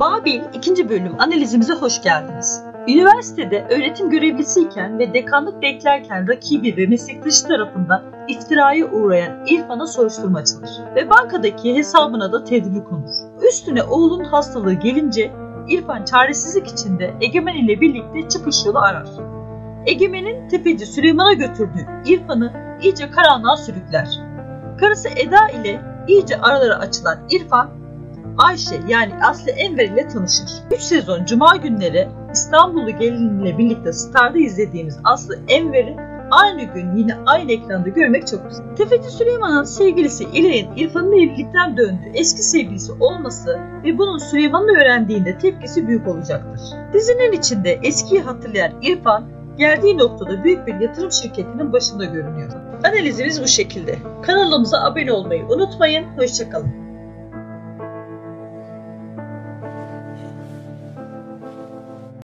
Babil 2. bölüm analizimize hoş geldiniz. Üniversitede öğretim görevlisiyken ve dekanlık beklerken rakibi ve meslektaşı tarafından iftiraya uğrayan İrfan'a soruşturma açılır ve bankadaki hesabına da tedbir konur. Üstüne oğlun hastalığı gelince İrfan çaresizlik içinde Egemen ile birlikte çıkış yolu arar. Egemen'in tefeci Süleyman'a götürdüğü İrfan'ı iyice karanlığa sürükler. Karısı Eda ile iyice aralara açılan İrfan, Ayşe yani Aslı Enver ile tanışır. 3 sezon cuma günleri İstanbullu gelinle birlikte Star'da izlediğimiz Aslı Enver'i aynı gün yine aynı ekranda görmek çok güzel. Tefeci Süleyman'ın sevgilisi İlay'ın İrfan'ın evlilikten döndüğü eski sevgilisi olması ve bunun Süleyman'ın öğrendiğinde tepkisi büyük olacaktır. Dizinin içinde eskiyi hatırlayan İrfan geldiği noktada büyük bir yatırım şirketinin başında görünüyor. Analizimiz bu şekilde. Kanalımıza abone olmayı unutmayın. Hoşçakalın.